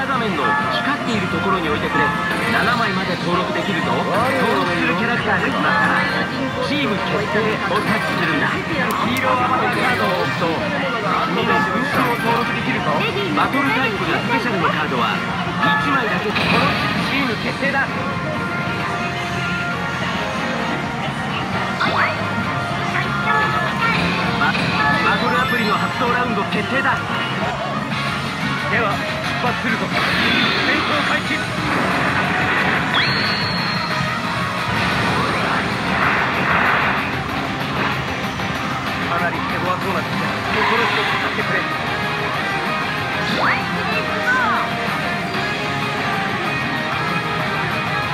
下画面の光っているところに置いてくれ。7枚まで登録できると登録するキャラクターが決まったら。チーム決定をタッチするんだ。ヒーローアバターカードを置くとみんな分数を登録できるとバトルタイプがスペシャルのカードは1枚だけこのチーム決定だ。バトルアプリの発動ラウンド決定だ。では発するぞ戦闘開始かなり手強そうな気で心一つ使ってくれ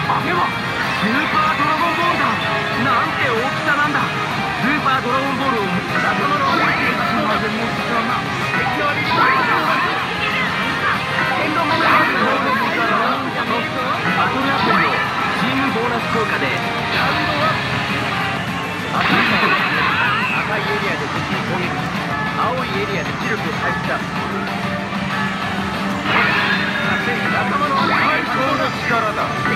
あれはスーパーエリアで視力を回復した。最高の力だ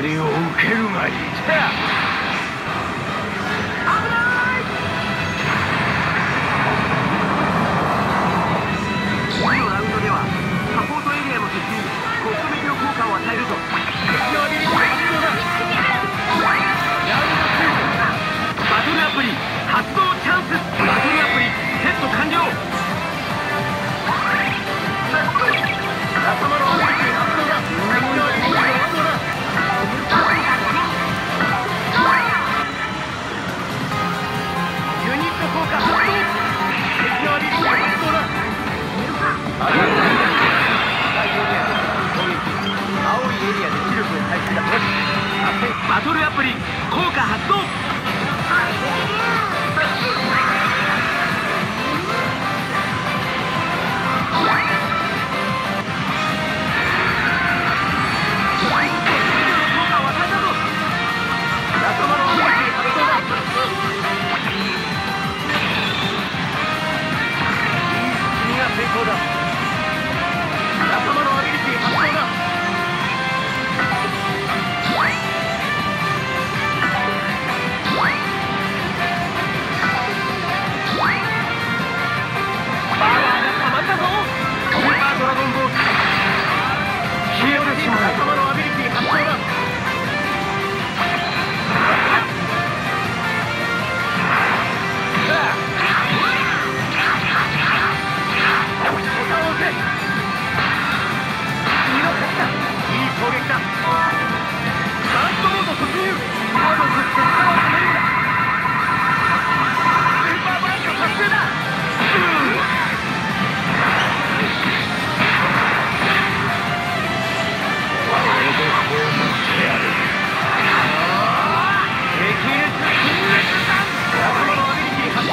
りを受けるがいい。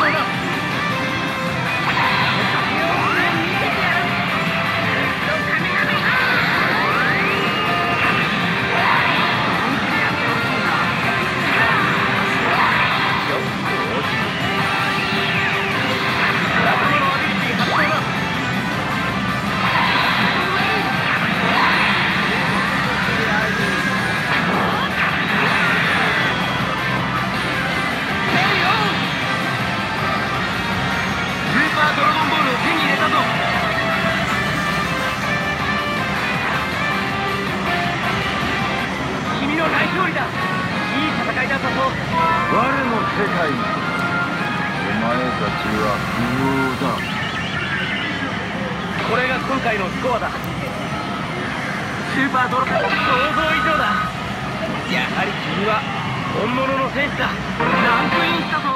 不知ちは不要だこれが今回のスコアだ。スーパードロップ想像以上だ。やはり君は本物の選手だ。ランクインしたぞ。